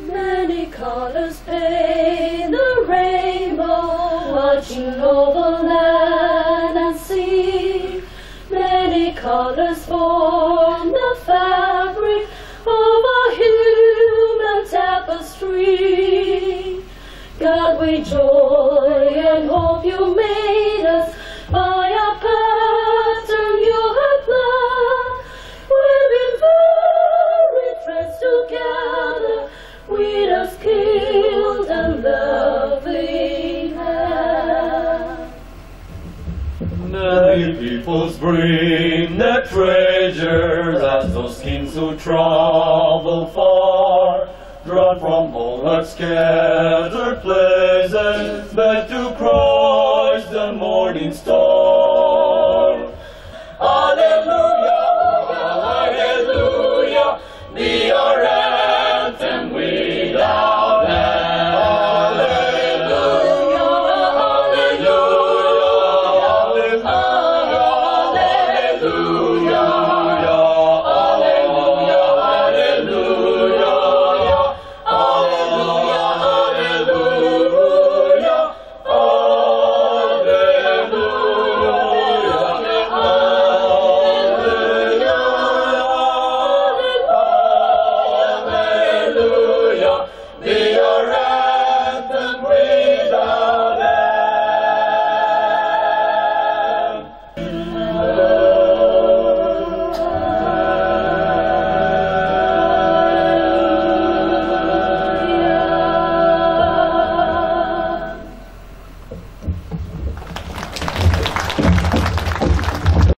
Many colors paint the rainbow, watching over land and sea. Many colors form the fabric of a human tapestry. God, we joy and hope you made us by a pattern you have planned. We've very together with a skilled and loving hand. Many peoples bring their treasures as those kings who travel far, drawn from all earth's scattered places, back to